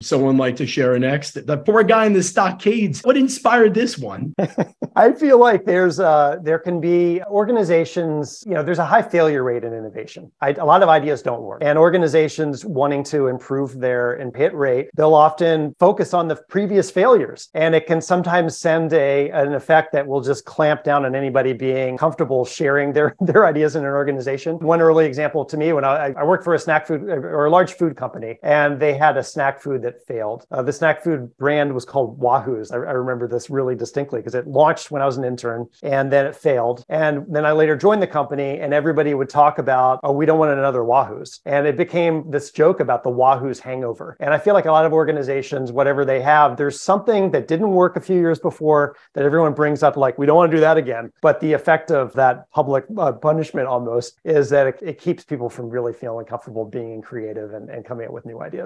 Someone like to share an next? The poor guy in the stockades. What inspired this one? I feel like there's uh, there can be organizations. You know, there's a high failure rate in innovation. I, a lot of ideas don't work, and organizations wanting to improve their hit rate, they'll often focus on the previous failures, and it can sometimes send a an effect that will just clamp down on anybody being comfortable sharing their their ideas in an organization. One early example to me when I, I worked for a snack food or a large food company, and they had a snack food that failed. Uh, the snack food brand was called Wahoo's. I, I remember this really distinctly because it launched when I was an intern and then it failed. And then I later joined the company and everybody would talk about, oh, we don't want another Wahoo's. And it became this joke about the Wahoo's hangover. And I feel like a lot of organizations, whatever they have, there's something that didn't work a few years before that everyone brings up, like, we don't want to do that again. But the effect of that public uh, punishment almost is that it, it keeps people from really feeling comfortable being creative and, and coming up with new ideas.